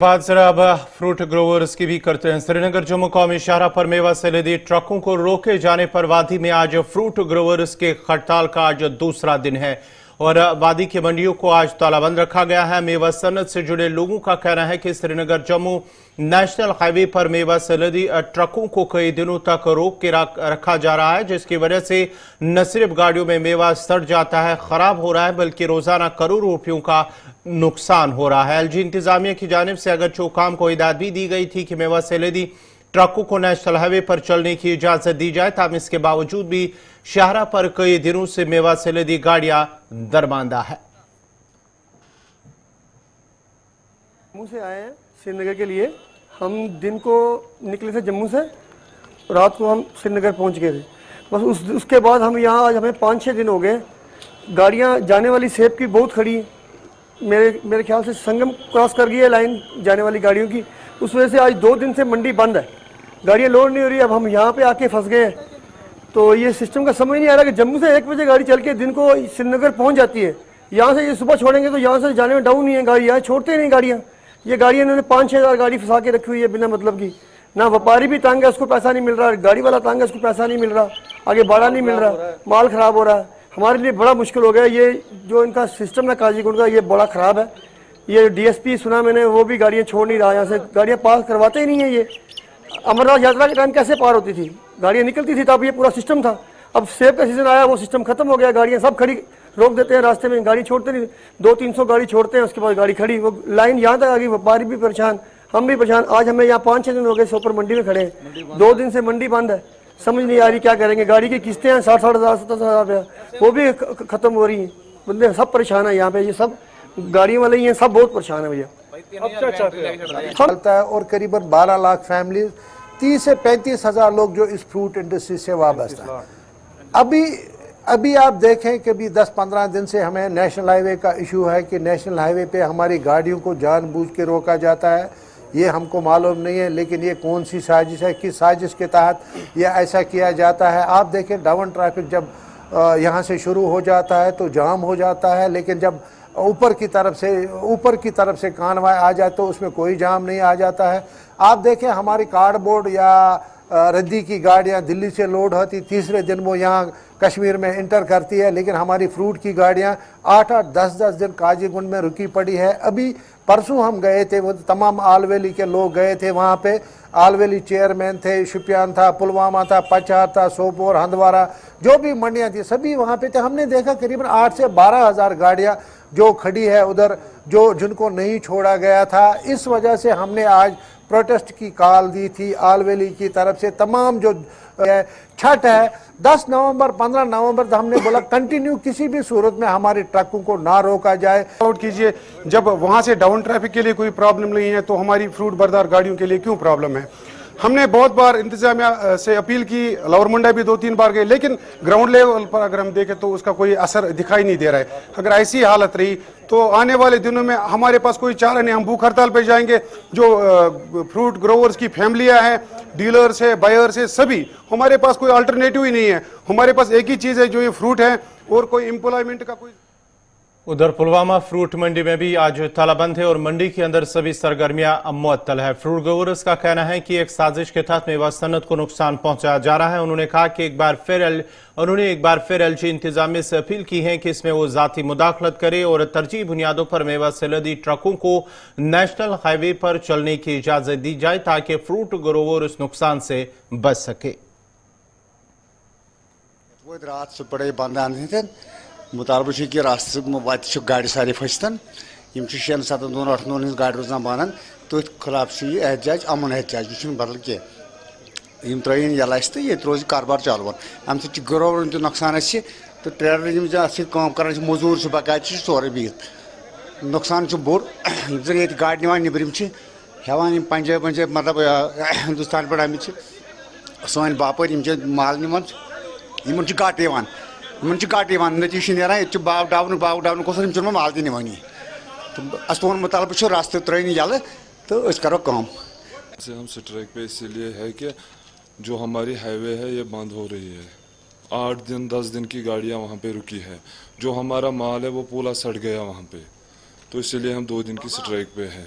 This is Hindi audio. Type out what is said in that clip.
बात जरा अब फ्रूट ग्रोवर्स की भी करते हैं। श्रीनगर जम्मू कौमी शाहरा पर मेवा से लदी ट्रकों को रोके जाने पर वादी में आज फ्रूट ग्रोवर्स के हड़ताल का आज दूसरा दिन है। और वादी की मंडियों को आज तालाबंद रखा गया है। मेवा सनत से जुड़े लोगों का कहना है कि श्रीनगर, जम्मू नेशनल हाईवे पर मेवा से लदी ट्रकों को कई दिनों तक रोक के रखा जा रहा है, जिसकी वजह से न सिर्फ़ गाड़ियों में मेवा सड़ जाता है, खराब हो रहा है, बल्कि रोज़ाना करोड़ों रुपयों का नुकसान हो रहा है। एलजी इंतजामिया की जानब से अगर चौकाम को हिदायत भी दी गई थी कि मेवा से लदी ट्रकों को नेशनल हाईवे पर चलने की इजाज़त दी जाए, ताकि इसके बावजूद भी शाहरा पर कई दिनों से मेवा से लदी गाड़ियाँ दरमांदा है। जम्मू से आए हैं, श्रीनगर के लिए। हम दिन को निकले थे जम्मू से, रात को हम श्रीनगर पहुँच गए थे। बस उस, उसके बाद हम यहाँ आज हमें पाँच छः दिन हो गए। गाड़ियाँ जाने वाली सेब की बहुत खड़ी। मेरे मेरे ख्याल से संगम क्रॉस कर गई है लाइन जाने वाली गाड़ियों की। उस वजह से आज दो दिन से मंडी बंद है। गाड़ियाँ लोड नहीं हो रही, अब हम यहाँ पे आके फंस गए। तो ये सिस्टम का समझ नहीं आ रहा कि जम्मू से एक बजे गाड़ी चल के दिन को श्रीनगर पहुँच जाती है। यहाँ से ये सुबह छोड़ेंगे तो यहाँ से जाने में डाउन नहीं है गाड़ी, यहाँ छोड़ते नहीं गाड़ियाँ। ये गाड़ियाँ इन्होंने पाँच छः हज़ार गाड़ी फंसा के रखी हुई है बिना मतलब की। ना व्यापारी भी तंग है, उसको पैसा नहीं मिल रहा, गाड़ी वाला तंग है, उसको पैसा नहीं मिल रहा, आगे भाड़ा नहीं मिल रहा, माल खराब हो रहा है। हमारे लिए बड़ा मुश्किल हो गया, ये जो इनका सिस्टम है काजीगुंड का, ये बड़ा ख़राब है। ये डीएसपी सुना मैंने, वो भी गाड़ियाँ छोड़ नहीं रहा, यहाँ से गाड़ियाँ पास करवाते ही नहीं है ये। अमरनाथ यात्रा के टाइम कैसे पार होती थी? गाड़ियाँ निकलती थी तब ये पूरा सिस्टम था। अब सेब का सीज़न आया वो सिस्टम खत्म हो गया गाड़ियाँ सब खड़ी रोक देते हैं रास्ते में गाड़ी छोड़ते नहीं दो तीन सौ गाड़ी छोड़ते हैं उसके बाद गाड़ी खड़ी वो लाइन यहाँ तक आ गई व्यापारी भी परेशान हम भी परेशान आज हमें यहाँ पाँच छः दिन हो गए सोपर मंडी में खड़े हैं। दो दिन से मंडी बंद है। समझ नहीं आ रही क्या करेंगे गाड़ी की किस्तें हैं साठ साठ हज़ार सत्तर हज़ार रुपया वो भी ख़त्म हो रही हैं। बंदे सब परेशान है यहाँ पे ये सब गाड़ियों वाले ही हैं सब बहुत परेशान है भैया। चलता है और करीबन 12 लाख फैमिली तीस से पैंतीस हज़ार लोग जो इस फ्रूट इंडस्ट्री से वाबस्ता है अभी अभी आप देखें कि अभी 10-15 दिन से हमें नेशनल हाईवे का इशू है कि नेशनल हाईवे पे हमारी गाड़ियों को जानबूझ के रोका जाता है। ये हमको मालूम नहीं है लेकिन ये कौन सी साजिश है किस साजिश के तहत ये ऐसा किया जाता है। आप देखें डाउन ट्रैफ़िक जब यहाँ से शुरू हो जाता है तो जाम हो जाता है लेकिन जब ऊपर की तरफ़ से, ऊपर की तरफ़ से कान आ जाए तो उसमें कोई जाम नहीं आ जाता है। आप देखें हमारी कार्डबोर्ड या रद्दी की गाड़ियाँ दिल्ली से लोड होती, तीसरे दिन वो यहाँ कश्मीर में इंटर करती है, लेकिन हमारी फ्रूट की गाड़ियाँ आठ आठ, दस दस दिन काजीगुंड में रुकी पड़ी है। अभी परसों हम गए थे, वो तमाम आलवेली के लोग गए थे वहाँ पे। आलवेली चेयरमैन थे, शुपियान था, पुलवामा था, पचार था, सोपोर, हंदवारा, जो भी मंडियाँ थी, सभी वहाँ पे थे। हमने देखा करीबन आठ से बारह हज़ार गाड़ियाँ जो खड़ी है उधर जो जिनको नहीं छोड़ा गया था। इस वजह से हमने आज प्रोटेस्ट की कॉल दी थी आलवेली की तरफ़ से। तमाम जो छठ है 10 नवंबर 15 नवंबर तो हमने बोला कंटिन्यू किसी भी सूरत में हमारे ट्रकों को ना रोका जाए। आउट कीजिए, जब वहाँ से डाउन ट्रैफ़िक के लिए कोई प्रॉब्लम नहीं है तो हमारी फ्रूट बरदार गाड़ियों के लिए क्यों प्रॉब्लम है? हमने बहुत बार इंतजामिया से अपील की, लाहौर मुंडा भी दो तीन बार गए, लेकिन ग्राउंड लेवल पर अगर हम देखें तो उसका कोई असर दिखाई नहीं दे रहा है। अगर ऐसी हालत रही तो आने वाले दिनों में हमारे पास कोई चारा नहीं, हम भूख हड़ताल पर जाएँगे। जो फ्रूट ग्रोवर्स की फैमिलियाँ हैं डीलर्स है बायर्स है, सभी, हमारे पास कोई अल्टरनेटिव ही नहीं है। हमारे पास एक ही चीज़ है, जो ये फ्रूट है, और कोई एम्प्लॉयमेंट का कोई उधर पुलवामा फ्रूट मंडी में भी आज तालाबंद है और मंडी के अंदर सभी सरगर्मियाँ मुअत्तल है। फ्रूट ग्रोवर्स का कहना है कि एक साजिश के तहत मेवा सनत को नुकसान पहुँचाया जा रहा है। उन्होंने कहा कि एक बार फिर एल उन्होंने एक बार फिर एलजी इंतजामिया से अपील की है कि इसमें वो जाती मुदाखलत करे और तरजीह बुनियादों पर मेवा से लदी ट्रकों को नेशनल हाईवे पर चलने की इजाज़त दी जाए ताकि फ्रूट ग्रोवर इस नुकसान से बच सके। रात से बड़े बंद मुतालबा कि रास्त वात गाड़ सारे फसतन शन सतन दोन अठ दोन गाड़ रोजान बंद तथ खिलाफ यह एहतजाज अमन एहतजाज यह बदल कह त्रन यल तो ये रोज कारोबार चालू अम सत गवर्नमेंट तो नुकसान तो ट्रेडर कम कर मजूर बकायद सोरे बिहत नुकसान बोड़ जन ये गाड़ निवान नबरम हेवान पंजाब पंजाब मतलब हिंदुस्तान पे आम सन माल निमान घाट इन कट नतीज नान ये बाव डावन बाव डावन कोस माल तवानी तो तुम रास्ते त्रन यल तो करो कम। से हम स्ट्राइक पे इसीलिए है कि जो हमारी हाईवे है, ये बंद हो रही है। आठ दिन, दस दिन की गाड़ियाँ वहाँ पे रुकी है। जो हमारा माल है, वो पूरा सड़ गया वहाँ पे। तो इसीलिए हम दो दिन की स्ट्राइक पे है।